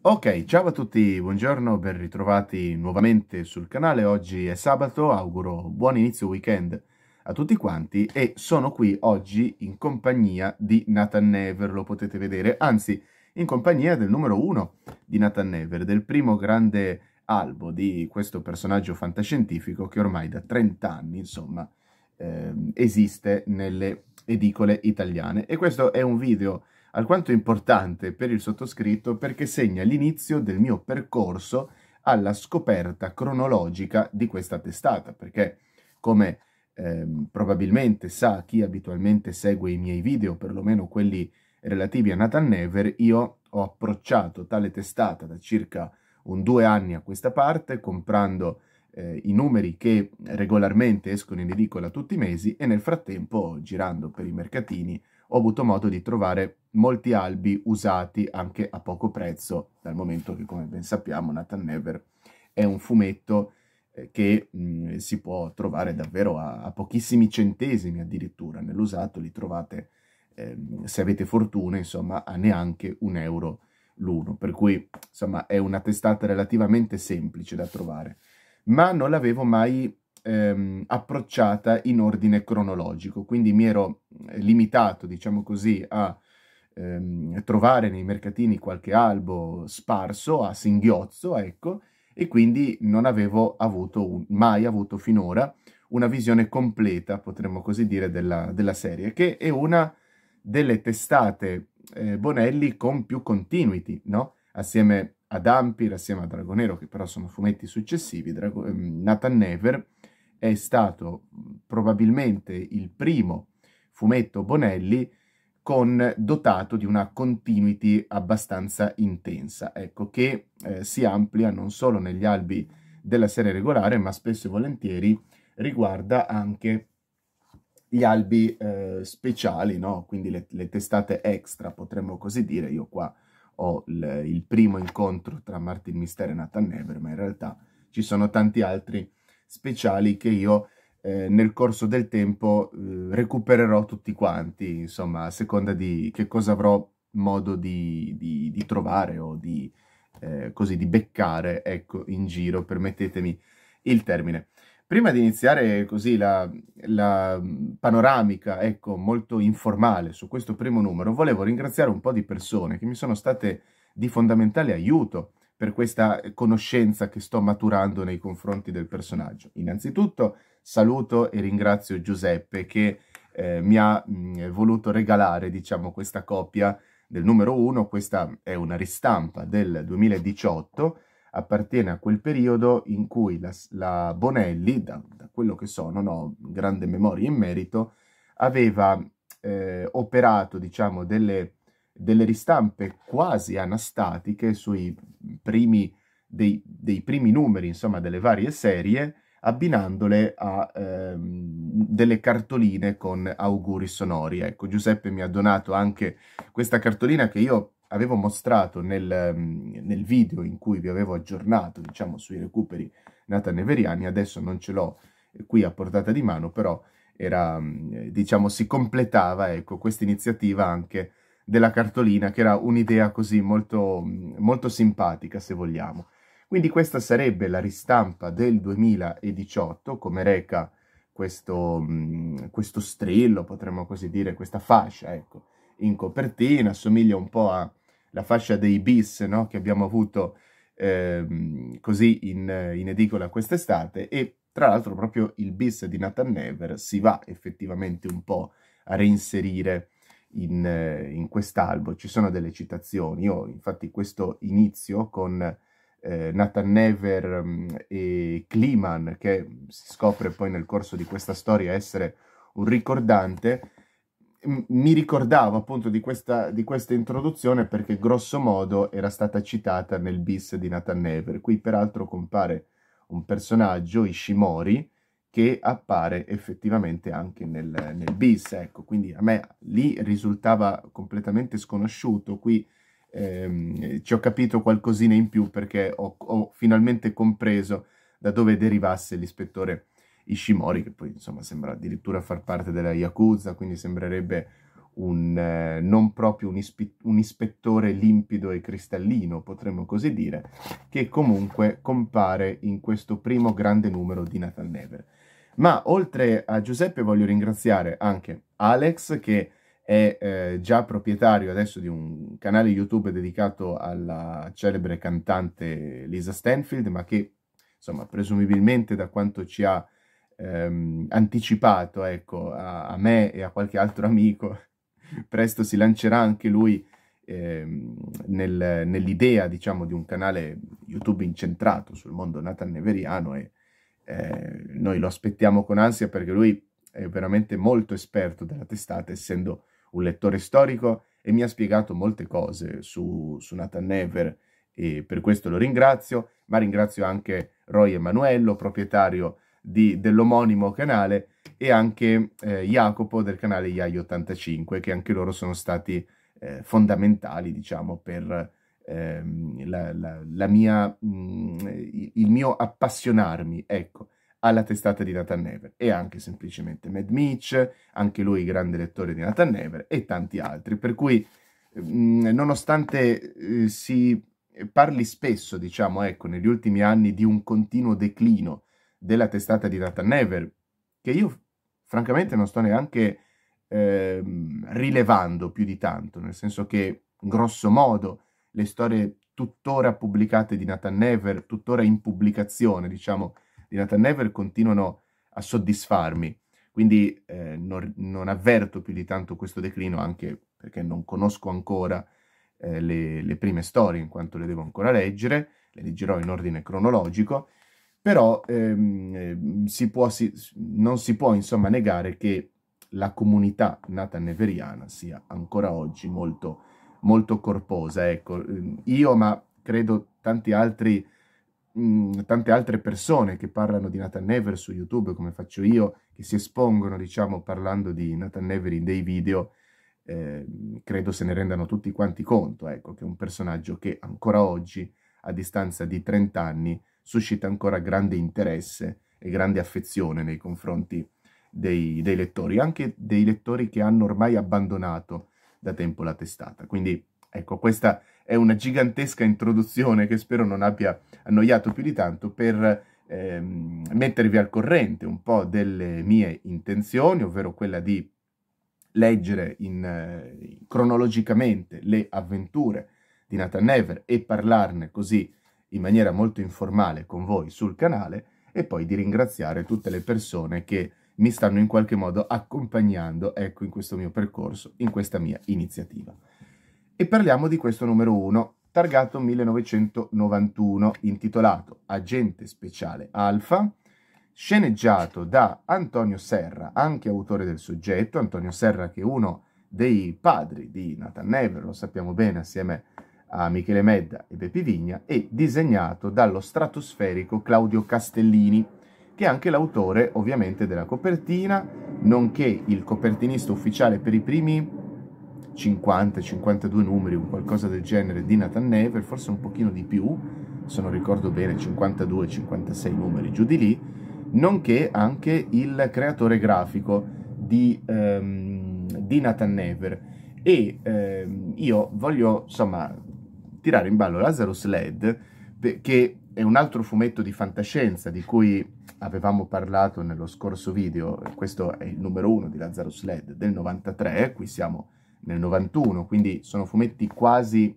Ok, ciao a tutti, buongiorno, ben ritrovati nuovamente sul canale. Oggi è sabato, auguro buon inizio weekend a tutti quanti e sono qui oggi in compagnia di Nathan Never, lo potete vedere, anzi in compagnia del numero uno di Nathan Never, del primo grande albo di questo personaggio fantascientifico che ormai da 30 anni, insomma, eh, esiste nelle edicole italiane. E questo è un video alquanto importante per il sottoscritto perché segna l'inizio del mio percorso alla scoperta cronologica di questa testata, perché come ehm, probabilmente sa chi abitualmente segue i miei video, perlomeno quelli relativi a Nathan Never, io ho approcciato tale testata da circa un due anni a questa parte, comprando eh, i numeri che regolarmente escono in edicola tutti i mesi e nel frattempo, girando per i mercatini, ho avuto modo di trovare molti albi usati anche a poco prezzo, dal momento che, come ben sappiamo, Nathan Never è un fumetto eh, che mh, mm, si può trovare davvero a, a pochissimi centesimi addirittura. Nell'usato li trovate, eh, se avete fortuna, insomma, a neanche un euro l'uno. Per cui, insomma, è una testata relativamente semplice da trovare. Ma non l'avevo mai ehm, approcciata in ordine cronologico, quindi mi ero eh, limitato, diciamo così, a ehm, trovare nei mercatini qualche albo sparso a singhiozzo, ecco, e quindi non avevo avuto un, mai avuto finora una visione completa, potremmo così dire, della, della serie, che è una delle testate eh, Bonelli con più continuity, no? Assieme ad Ampir, assieme a Dragonero, che però sono fumetti successivi, Drago- ehm, Nathan Never è stato probabilmente il primo fumetto Bonelli con, dotato di una continuity abbastanza intensa, ecco, che eh, si amplia non solo negli albi della serie regolare, ma spesso e volentieri riguarda anche gli albi eh, speciali, no? quindi le, le, testate extra, potremmo così dire. Io qua ho il, il primo incontro tra Martin Mister e Nathan Never, ma in realtà ci sono tanti altri speciali che io eh, nel corso del tempo eh, recupererò tutti quanti, insomma, a seconda di che cosa avrò modo di, di, di trovare o di, eh, così, di beccare, ecco, in giro, permettetemi il termine. Prima di iniziare così la, la, panoramica, ecco, molto informale su questo primo numero, volevo ringraziare un po' di persone che mi sono state di fondamentale aiuto per questa conoscenza che sto maturando nei confronti del personaggio. Innanzitutto saluto e ringrazio Giuseppe che eh, mi ha mh, voluto regalare, diciamo, questa copia del numero 1, questa è una ristampa del 2018, appartiene a quel periodo in cui la, la Bonelli, da, da, quello che so, non ho grande memoria in merito, aveva eh, operato, diciamo, delle delle ristampe quasi anastatiche sui primi, dei, dei primi numeri, insomma, delle varie serie, abbinandole a ehm, delle cartoline con auguri sonori. Ecco, Giuseppe mi ha donato anche questa cartolina che io avevo mostrato nel, nel video in cui vi avevo aggiornato, diciamo, sui recuperi Nata Neveriani, adesso non ce l'ho qui a portata di mano, però era, diciamo, si completava, ecco, questa iniziativa anche della cartolina, che era un'idea così molto, molto simpatica, se vogliamo. Quindi questa sarebbe la ristampa del 2018, come reca questo, questo strillo, potremmo così dire, questa fascia, ecco, in copertina, assomiglia un po' alla fascia dei bis, no? che abbiamo avuto eh, così in, in edicola quest'estate, e tra l'altro proprio il bis di Nathan Never si va effettivamente un po' a reinserire in, eh, in quest'albo, ci sono delle citazioni, io infatti questo inizio con eh, Nathan Never mm, e Kliman, che si scopre poi nel corso di questa storia essere un ricordante, mi ricordavo appunto di questa, di questa, introduzione perché grosso modo era stata citata nel bis di Nathan Never. Qui peraltro compare un personaggio, Ishimori, che appare effettivamente anche nel, nel bis, ecco, quindi a me lì risultava completamente sconosciuto, qui ehm, ci ho capito qualcosina in più perché ho, ho, finalmente compreso da dove derivasse l'ispettore Ishimori, che poi insomma sembra addirittura far parte della Yakuza, quindi sembrerebbe un, eh, non proprio un, ispe- un, ispettore limpido e cristallino, potremmo così dire, che comunque compare in questo primo grande numero di Nathan Never. Ma oltre a Giuseppe voglio ringraziare anche Alex che è eh, già proprietario adesso di un canale YouTube dedicato alla celebre cantante Lisa Stanfield, ma che insomma presumibilmente da quanto ci ha ehm, anticipato ecco, a, a me e a qualche altro amico presto si lancerà anche lui eh, nel, nell'idea, diciamo, di un canale YouTube incentrato sul mondo natanneveriano e eh, noi lo aspettiamo con ansia perché lui è veramente molto esperto della testata, essendo un lettore storico e mi ha spiegato molte cose su, su Nathan Never e per questo lo ringrazio, ma ringrazio anche Roy Emanuello, proprietario di, dell'omonimo canale, e anche eh, Jacopo del canale Yai85, che anche loro sono stati eh, fondamentali, diciamo, per ehm, la, la, la mia, mh, mm, il mio appassionarmi, ecco, alla testata di Nathan Never e anche semplicemente Mad Mitch, anche lui grande lettore di Nathan Never e tanti altri, per cui mh, mm, nonostante eh, si parli spesso, diciamo, ecco, negli ultimi anni di un continuo declino della testata di Nathan Never, che io francamente non sto neanche eh, rilevando più di tanto, nel senso che grosso modo le storie tuttora pubblicate di Nathan Never, tuttora in pubblicazione, diciamo, di Nathan Never continuano a soddisfarmi. Quindi eh, non, non, avverto più di tanto questo declino, anche perché non conosco ancora eh, le, le, prime storie, in quanto le devo ancora leggere, le leggerò in ordine cronologico, però ehm, ehm, si può, si, non si può insomma negare che la comunità nata neveriana sia ancora oggi molto, molto corposa. Ecco, ehm, io, ma credo tanti altri, mh, mm, tante altre persone che parlano di Nathan Never su YouTube, come faccio io, che si espongono, diciamo, parlando di Nathan Never in dei video, eh, credo se ne rendano tutti quanti conto, ecco, che è un personaggio che ancora oggi, a distanza di 30 anni, suscita ancora grande interesse e grande affezione nei confronti dei, dei lettori, anche dei lettori che hanno ormai abbandonato da tempo la testata. Quindi ecco, questa è una gigantesca introduzione che spero non abbia annoiato più di tanto per ehm, mettervi al corrente un po' delle mie intenzioni, ovvero quella di leggere in, eh, cronologicamente le avventure di Nathan Never e parlarne così in maniera molto informale con voi sul canale e poi di ringraziare tutte le persone che mi stanno in qualche modo accompagnando, ecco, in questo mio percorso, in questa mia iniziativa. E parliamo di questo numero 1, targato 1991, intitolato Agente Speciale Alfa, sceneggiato da Antonio Serra, anche autore del soggetto, Antonio Serra che è uno dei padri di Nathan Never, lo sappiamo bene, assieme a Michele Medda e Bepi Vigna e disegnato dallo stratosferico Claudio Castellini, che è anche l'autore ovviamente della copertina, nonché il copertinista ufficiale per i primi 50-52 numeri, un qualcosa del genere di Nathan Never, forse un pochino di più, se non ricordo bene, 52-56 numeri giù di lì, nonché anche il creatore grafico di, um, di Nathan Never. E um, io voglio, insomma, tirare in ballo Lazarus Led, che è un altro fumetto di fantascienza di cui avevamo parlato nello scorso video, questo è il numero uno di Lazarus Led del 93, qui siamo nel 91, quindi sono fumetti quasi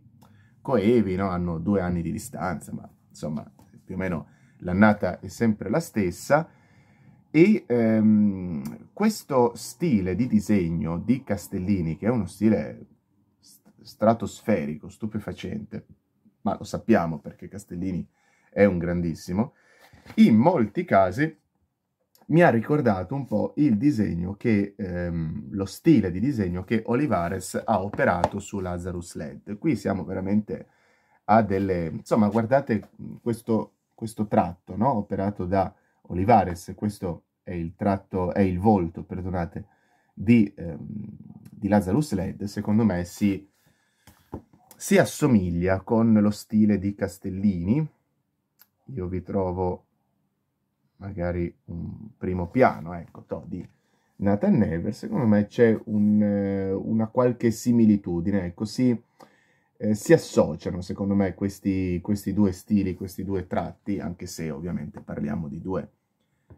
coevi, no? hanno due anni di distanza, ma insomma più o meno l'annata è sempre la stessa, e ehm, questo stile di disegno di Castellini, che è uno stile stratosferico, stupefacente, ma lo sappiamo perché Castellini è un grandissimo, in molti casi mi ha ricordato un po' il disegno che, ehm, lo stile di disegno che Olivares ha operato su Lazarus LED. Qui siamo veramente a delle, insomma, guardate questo, questo tratto, no? Operato da Olivares, questo è il tratto, è il volto, perdonate, di, ehm, di Lazarus LED, secondo me si si assomiglia con lo stile di Castellini. Io vi trovo magari un primo piano, ecco, to, di, Nathan Never, secondo me c'è un, eh, una qualche similitudine, ecco, si, eh, si associano secondo me questi, questi, due stili, questi due tratti, anche se ovviamente parliamo di due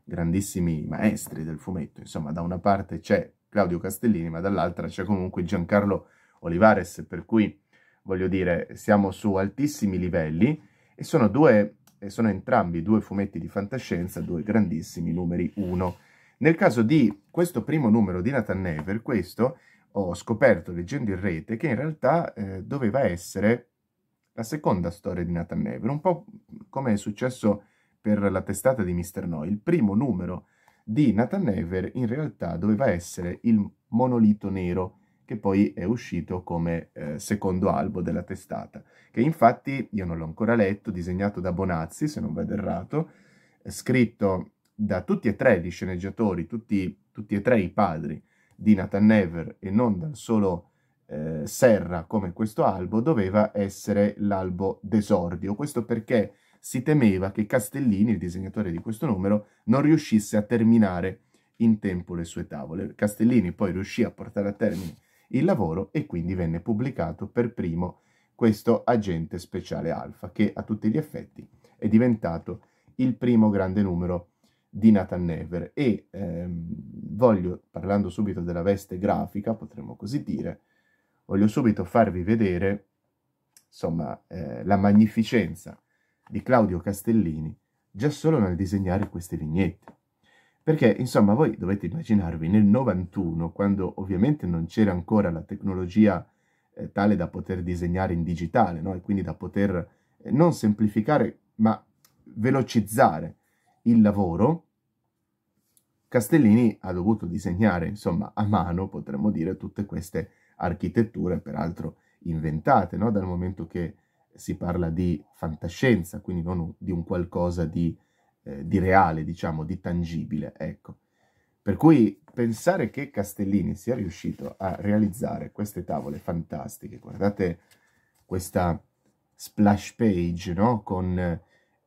grandissimi maestri del fumetto, insomma da una parte c'è Claudio Castellini, ma dall'altra c'è comunque Giancarlo Olivares, per cui voglio dire siamo su altissimi livelli e sono due, sono entrambi due fumetti di fantascienza, due grandissimi numeri uno nel caso di questo primo numero di Nathan Never, questo ho scoperto leggendo in rete che in realtà eh, doveva essere la seconda storia di Nathan Never, un po' come è successo per la testata di Mr. No. Il primo numero di Nathan Never in realtà doveva essere il monolito nero, che poi è uscito come eh, secondo albo della testata, che infatti io non l'ho ancora letto, disegnato da Bonazzi, se non vado errato, scritto da tutti e tre gli sceneggiatori, tutti, tutti e tre i padri di Nathan Never e non dal solo eh, Serra come questo albo, doveva essere l'albo d'esordio. Questo perché si temeva che Castellini, il disegnatore di questo numero, non riuscisse a terminare in tempo le sue tavole. Castellini poi riuscì a portare a termine il lavoro e quindi venne pubblicato per primo questo agente speciale alfa, che a tutti gli effetti è diventato il primo grande numero di Nathan Never e ehm, voglio, parlando subito della veste grafica, potremmo così dire, voglio subito farvi vedere insomma eh, la magnificenza di Claudio Castellini già solo nel disegnare queste vignette. Perché, insomma, voi dovete immaginarvi nel 91, quando ovviamente non c'era ancora la tecnologia eh, tale da poter disegnare in digitale, no? e quindi da poter eh, non semplificare, ma velocizzare il lavoro, Castellini ha dovuto disegnare, insomma, a mano, potremmo dire, tutte queste architetture, peraltro inventate, no? dal momento che si parla di fantascienza, quindi non di un qualcosa di, eh, di reale, diciamo, di tangibile, ecco. Per cui pensare che Castellini sia riuscito a realizzare queste tavole fantastiche, guardate questa splash page, no? Con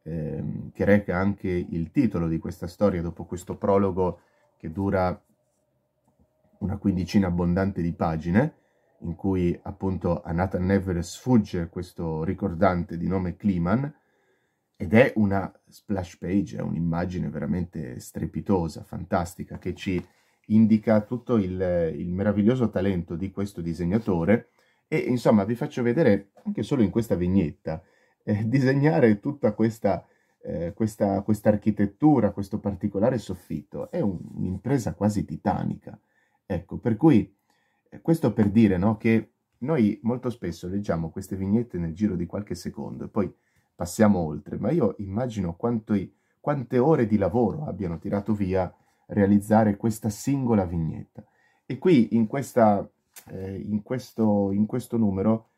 ehm, che reca anche il titolo di questa storia dopo questo prologo che dura una quindicina abbondante di pagine, in cui appunto a Nathan Never sfugge questo ricordante di nome Kliman, ed è una splash page, è un'immagine veramente strepitosa, fantastica, che ci indica tutto il, il, meraviglioso talento di questo disegnatore e insomma vi faccio vedere anche solo in questa vignetta eh, disegnare tutta questa, eh, questa, architettura, questo particolare soffitto, è un, un'impresa quasi titanica. Ecco, per cui eh, questo per dire no, che noi molto spesso leggiamo queste vignette nel giro di qualche secondo e poi passiamo oltre, ma io immagino quanti, quante ore di lavoro abbiano tirato via realizzare questa singola vignetta. E qui in, questa, eh, in, questo, in questo numero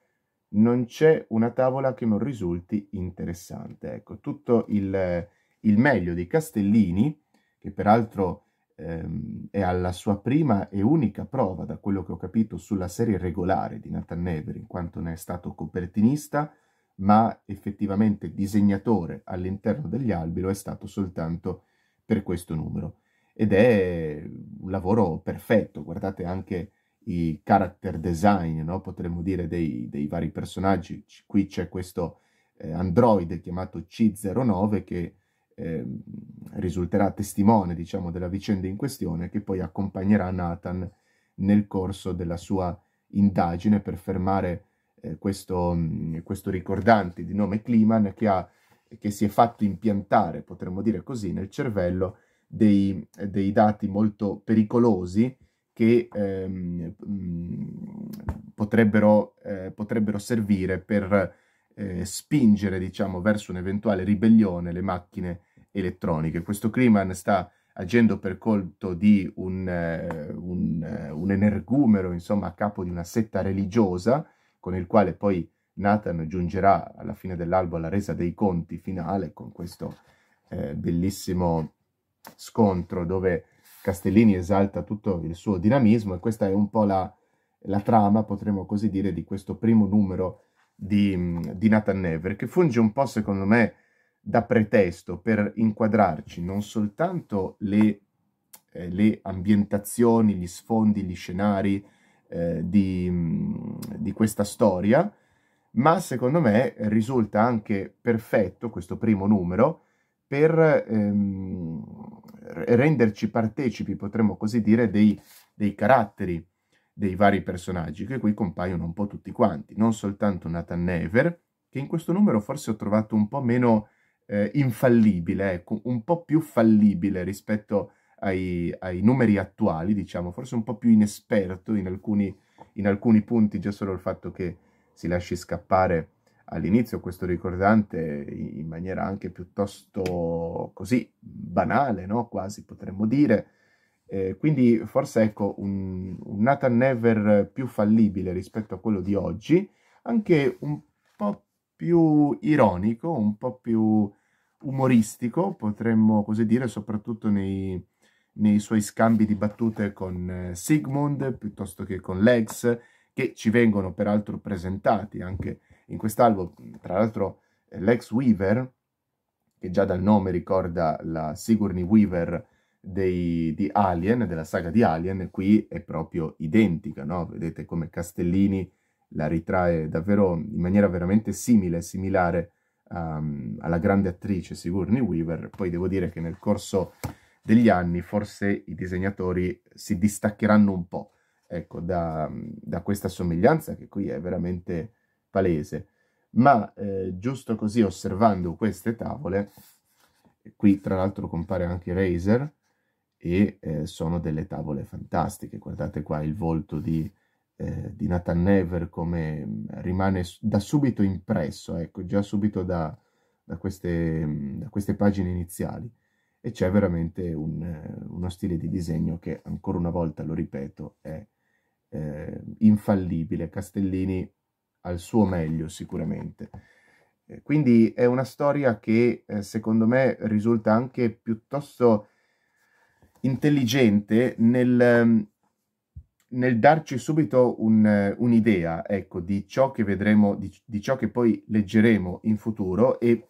non c'è una tavola che non risulti interessante. Ecco, tutto il, il meglio di Castellini, che peraltro ehm, è alla sua prima e unica prova, da quello che ho capito, sulla serie regolare di Nathan Never, in quanto ne è stato copertinista, ma effettivamente disegnatore all'interno degli albi lo è stato soltanto per questo numero. Ed è un lavoro perfetto, guardate anche i character design, no? potremmo dire, dei, dei, vari personaggi. Qui c'è questo eh, androide chiamato C09 che eh, risulterà testimone, diciamo, della vicenda in questione, che poi accompagnerà Nathan nel corso della sua indagine per fermare eh, questo, mm, questo, ricordante di nome Kliman che, ha, che si è fatto impiantare, potremmo dire così, nel cervello dei, dei dati molto pericolosi che ehm, potrebbero, eh, potrebbero, servire per eh, spingere, diciamo, verso un'eventuale ribellione le macchine elettroniche. Questo Kliman sta agendo per conto di un, eh, un, eh, un, energumero, insomma, a capo di una setta religiosa, con il quale poi Nathan giungerà alla fine dell'albo alla resa dei conti finale, con questo eh, bellissimo scontro dove Castellini esalta tutto il suo dinamismo e questa è un po' la, la trama, potremmo così dire, di questo primo numero di, di Nathan Never, che funge un po', secondo me, da pretesto per inquadrarci non soltanto le eh, le ambientazioni, gli sfondi, gli scenari eh, di, mm, di questa storia, ma secondo me risulta anche perfetto questo primo numero per ehm, renderci partecipi, potremmo così dire, dei, dei, caratteri dei vari personaggi, che qui compaiono un po' tutti quanti, non soltanto Nathan Never, che in questo numero forse ho trovato un po' meno eh, infallibile, ecco, un po' più fallibile rispetto ai, ai, numeri attuali, diciamo, forse un po' più inesperto in alcuni, in alcuni punti, già solo il fatto che si lasci scappare all'inizio questo ricordante in maniera anche piuttosto così banale, no? quasi potremmo dire. Eh, quindi forse ecco un, un, Nathan Never più fallibile rispetto a quello di oggi, anche un po' più ironico, un po' più umoristico, potremmo così dire, soprattutto nei, nei suoi scambi di battute con eh, Sigmund piuttosto che con Legs, che ci vengono peraltro presentati anche in quest'album. Tra l'altro eh, Lex Weaver, che già dal nome ricorda la Sigourney Weaver dei, di Alien, della saga di Alien, qui è proprio identica, no? Vedete come Castellini la ritrae davvero in maniera veramente simile, similare um, alla grande attrice Sigourney Weaver. Poi devo dire che nel corso degli anni forse i disegnatori si distaccheranno un po' ecco, da, da questa somiglianza che qui è veramente palese. Ma eh, giusto così osservando queste tavole, qui tra l'altro compare anche Razer e eh, sono delle tavole fantastiche. Guardate qua il volto di, eh, di Nathan Never come rimane da subito impresso, ecco, già subito da, da, queste, da queste pagine iniziali e c'è veramente un, eh, uno stile di disegno che ancora una volta, lo ripeto, è eh, infallibile. Castellini al suo meglio sicuramente. Eh, quindi è una storia che eh, secondo me risulta anche piuttosto intelligente nel, ehm, nel darci subito un, un'idea ecco, di ciò che vedremo, di, di, ciò che poi leggeremo in futuro e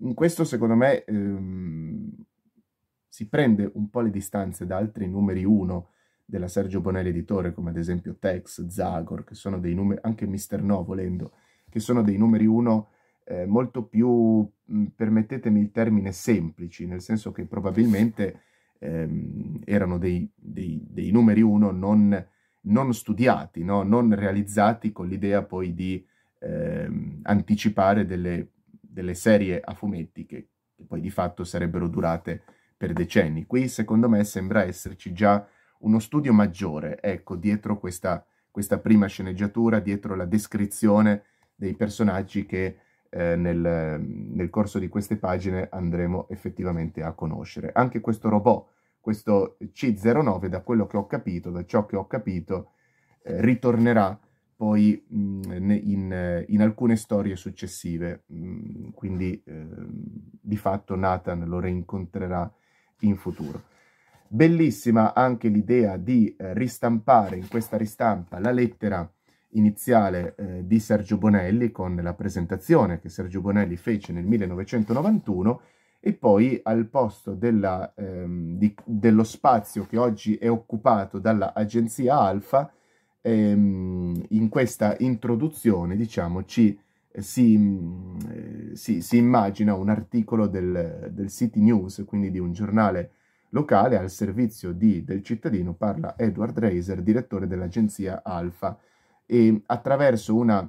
in questo secondo me ehm, si prende un po' le distanze da altri numeri 1 della Sergio Bonelli editore, come ad esempio Tex, Zagor, che sono dei numeri, anche Mister No volendo, che sono dei numeri 1 eh, molto più, mh, permettetemi il termine, semplici, nel senso che probabilmente ehm, erano dei, dei, dei, numeri 1 non, non studiati, no? non realizzati con l'idea poi di ehm, anticipare delle delle serie a fumetti che, che poi di fatto sarebbero durate per decenni. Qui secondo me sembra esserci già uno studio maggiore, ecco, dietro questa, questa prima sceneggiatura, dietro la descrizione dei personaggi che eh, nel, nel, corso di queste pagine andremo effettivamente a conoscere. Anche questo robot, questo C09, da quello che ho capito, da ciò che ho capito, eh, ritornerà poi mh, in, in, alcune storie successive, mh, quindi eh, di fatto Nathan lo rincontrerà in futuro. Bellissima anche l'idea di eh, ristampare in questa ristampa la lettera iniziale eh, di Sergio Bonelli con la presentazione che Sergio Bonelli fece nel 1991 e poi al posto della, ehm, di, dello spazio che oggi è occupato dalla agenzia Alfa ehm, in questa introduzione, diciamo, ci, eh, si, eh, si, si, immagina un articolo del, del, City News, quindi di un giornale locale al servizio di, del cittadino, parla Edward Reiser, direttore dell'agenzia Alfa, e attraverso una,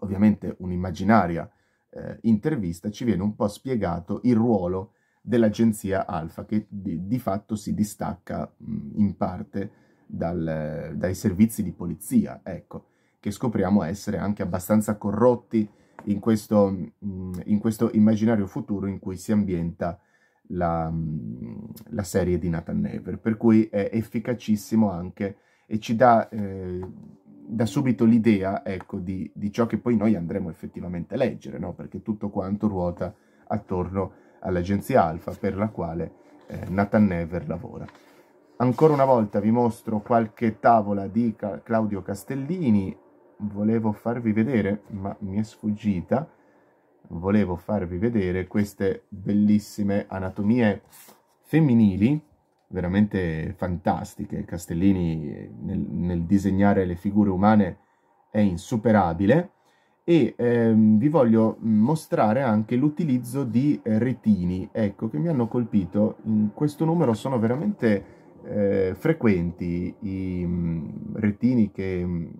ovviamente un'immaginaria eh, intervista, ci viene un po' spiegato il ruolo dell'agenzia Alfa, che di, di fatto si distacca mh, in parte dal, dai servizi di polizia, ecco, che scopriamo essere anche abbastanza corrotti in questo, mm, in questo immaginario futuro in cui si ambienta la, mm, la, serie di Nathan Never, per cui è efficacissimo anche e ci dà eh, da subito l'idea ecco, di, di, ciò che poi noi andremo effettivamente a leggere, no? perché tutto quanto ruota attorno all'agenzia Alfa per la quale eh, Nathan Never lavora. Ancora una volta vi mostro qualche tavola di Claudio Castellini, volevo farvi vedere, ma mi è sfuggita, volevo farvi vedere queste bellissime anatomie femminili veramente fantastiche. Castellini nel, nel disegnare le figure umane è insuperabile e ehm, vi voglio mostrare anche l'utilizzo di retini, ecco, che mi hanno colpito. In questo numero sono veramente eh, frequenti i mh, retini che,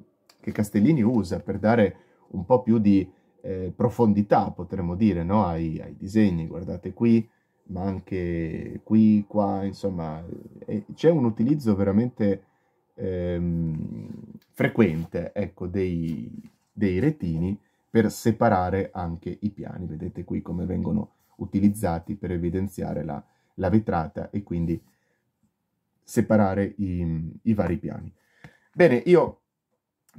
che, Castellini usa per dare un po' più di eh, profondità, potremmo dire, no? ai, ai disegni. Guardate qui, ma anche qui, qua, insomma, eh, c'è un utilizzo veramente ehm, frequente, ecco, dei, dei retini per separare anche i piani. Vedete qui come vengono utilizzati per evidenziare la, la vetrata e quindi separare i, i vari piani. Bene, io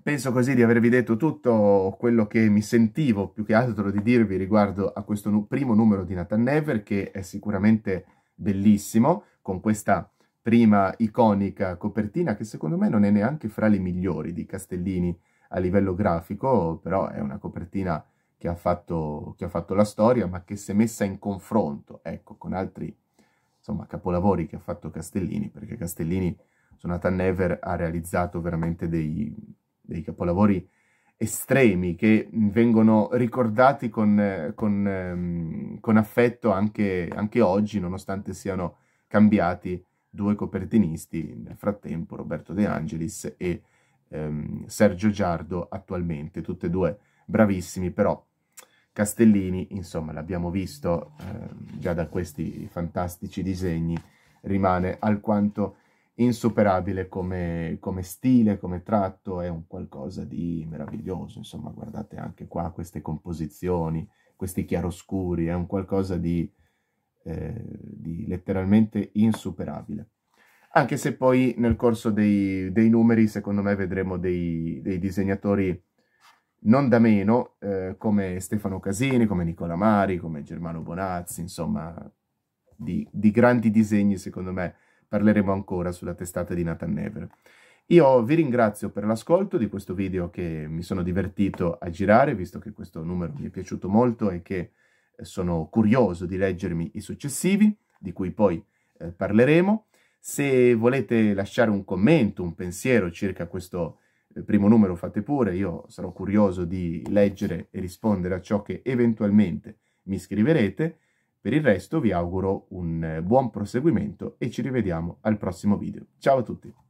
penso così di avervi detto tutto quello che mi sentivo più che altro di dirvi riguardo a questo nu primo numero di Nathan Never che è sicuramente bellissimo con questa prima iconica copertina che secondo me non è neanche fra le migliori di Castellini a livello grafico, però è una copertina che ha fatto, che ha fatto la storia, ma che se messa in confronto, ecco, con altri insomma, capolavori che ha fatto Castellini, perché Castellini su Nathan Never ha realizzato veramente dei, dei capolavori estremi che vengono ricordati con, con, ehm, con affetto anche, anche, oggi, nonostante siano cambiati due copertinisti, nel frattempo Roberto De Angelis e ehm, Sergio Giardo attualmente, tutte e due bravissimi, però Castellini, insomma, l'abbiamo visto eh, già da questi fantastici disegni, rimane alquanto insuperabile come, come, stile, come tratto, è un qualcosa di meraviglioso, insomma, guardate anche qua queste composizioni, questi chiaroscuri, è un qualcosa di, eh, di letteralmente insuperabile. Anche se poi nel corso dei, dei numeri, secondo me, vedremo dei, dei disegnatori non da meno, eh, come Stefano Casini, come Nicola Mari, come Germano Bonazzi, insomma, di, di grandi disegni, secondo me, parleremo ancora sulla testata di Nathan Never. Io vi ringrazio per l'ascolto di questo video che mi sono divertito a girare, visto che questo numero mi è piaciuto molto e che eh, sono curioso di leggermi i successivi, di cui poi eh, parleremo. Se volete lasciare un commento, un pensiero circa questo il primo numero fate pure, io sarò curioso di leggere e rispondere a ciò che eventualmente mi scriverete. Per il resto vi auguro un buon proseguimento e ci rivediamo al prossimo video. Ciao a tutti!